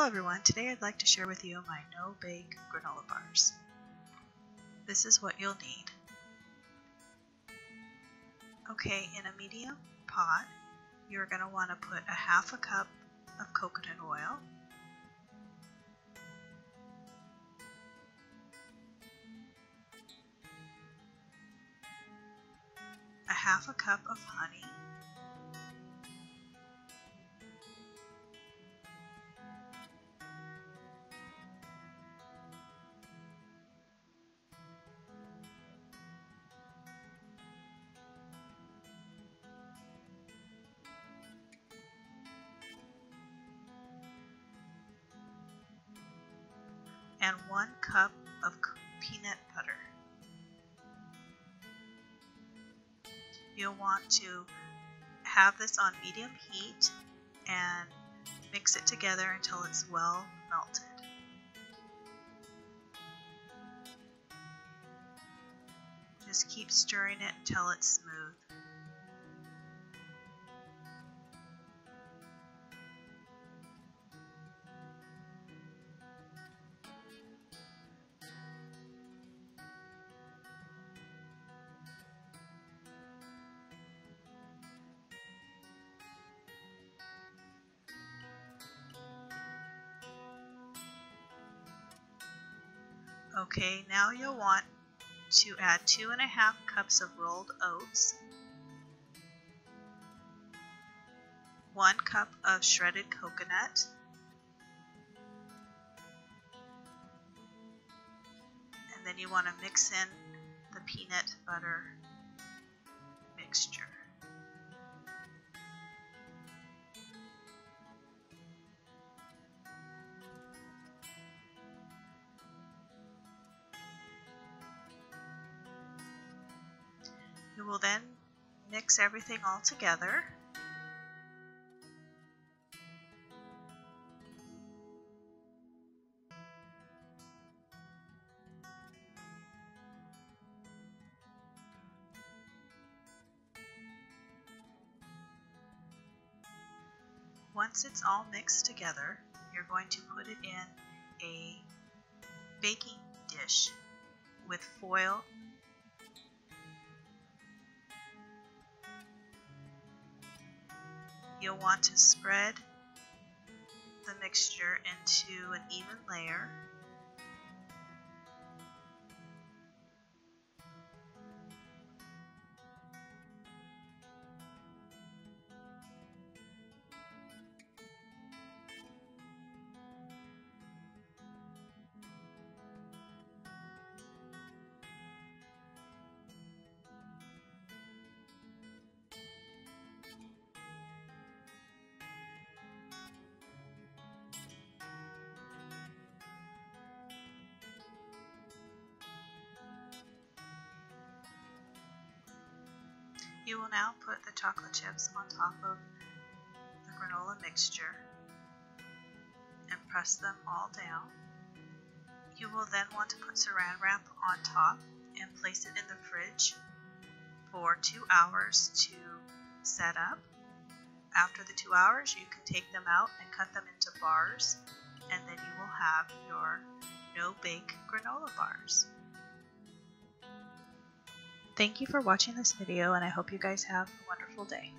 Hello everyone, today I'd like to share with you my no-bake granola bars. This is what you'll need. Okay, in a medium pot, you're going to want to put a half a cup of coconut oil, a half a cup of honey, and 1 cup of peanut butter. You'll want to have this on medium heat and mix it together until it's well melted. Just keep stirring it until it's smooth. Okay, now you'll want to add two and a half cups of rolled oats, one cup of shredded coconut, and then you want to mix in the peanut butter mixture. You will then mix everything all together. Once it's all mixed together, you're going to put it in a baking dish with foil You'll want to spread the mixture into an even layer. You will now put the chocolate chips on top of the granola mixture and press them all down. You will then want to put saran wrap on top and place it in the fridge for two hours to set up. After the two hours, you can take them out and cut them into bars, and then you will have your no-bake granola bars. Thank you for watching this video and I hope you guys have a wonderful day.